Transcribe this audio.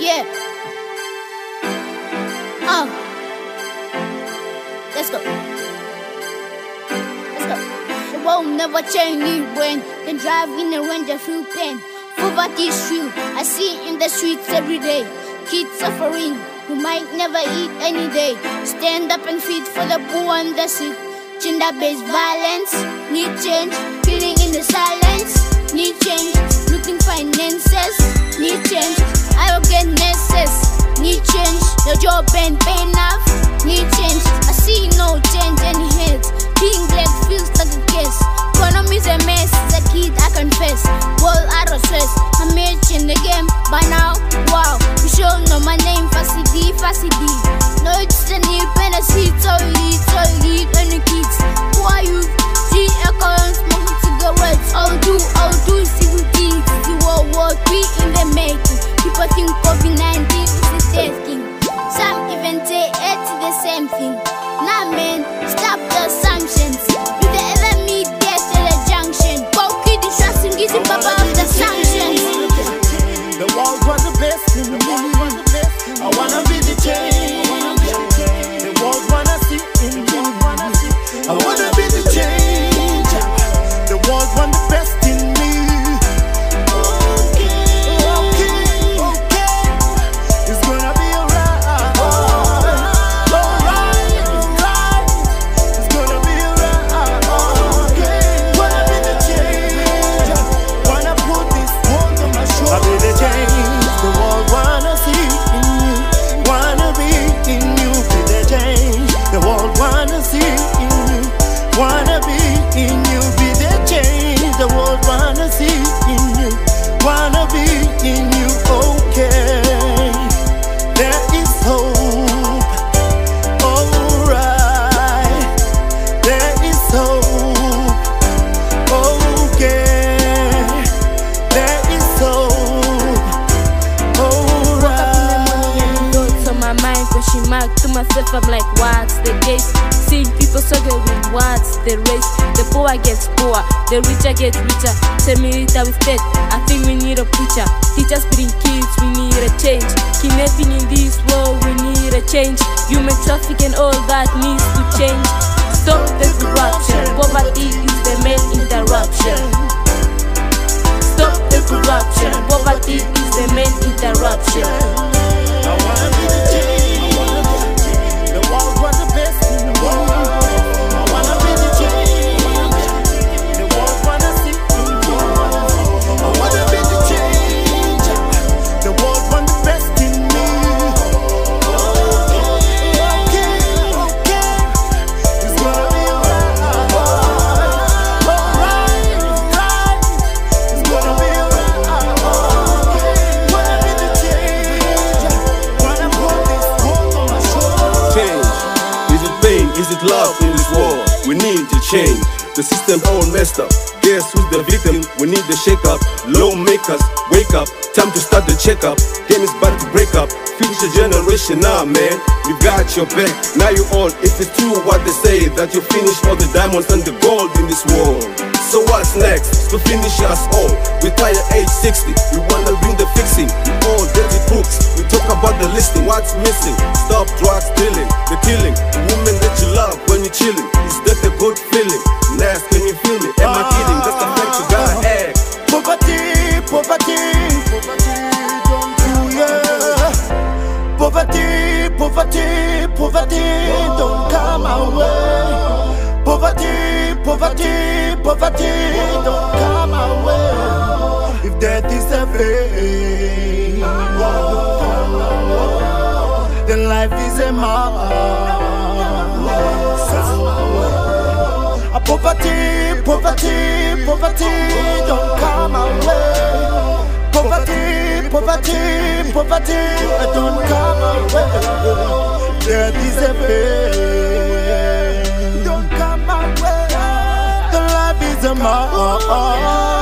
Yeah. Uh. Let's go. Let's go. The world never change when they drive in the range of feel pain. Poverty is true. I see in the streets every day. Kids suffering who might never eat any day. Stand up and feed for the poor and the sick. Gender-based violence need change. Feeling in the silence need change. Job ain't pay enough need change. I see no change any heads. Being black feels like a case. Economy's a mess. As a kid, I confess. World out of stress. I'm in the game by now. Wow, you sure know my name. Facity, facity. No, it's the new pen. I see all elite, all elite, and the kids. Who are you? G accounts, smoking cigarettes. I'll do, I'll do myself. I'm like, what's the case? Seeing people struggle with what's the race? The poor gets poorer, the richer get richer. Tell me later with debt. I think we need a preacher. Teachers beating kids, we need a change. Kidnapping in this world, we need a change. Human trafficking, all that needs to change. Stop the corruption. Poverty is the main interruption. Stop the corruption. Poverty is the main interruption. Is it love in this world? We need to change. The system all messed up. Guess who's the victim? We need the shake up. Lawmakers, wake up. Time to start the checkup. Game is about to break up. Future generation now, man. We got your back. Now you all, if it's true what they say, that you finish all the diamonds and the gold in this world. So what's next? To finish us all. Retire age 60. We wanna bring the fixing. We all dirty books. We talk about the listing. What's missing? Stop drugs dealing, Poverty, poverty, poverty, don't come our way. Poverty, poverty, poverty, don't come our way. If death is a fate, then life is a mark. Poverty, poverty, poverty, don't come our way. Poverty, poverty, poverty, don't come our way. A pain. Don't come our way. The life is a mark.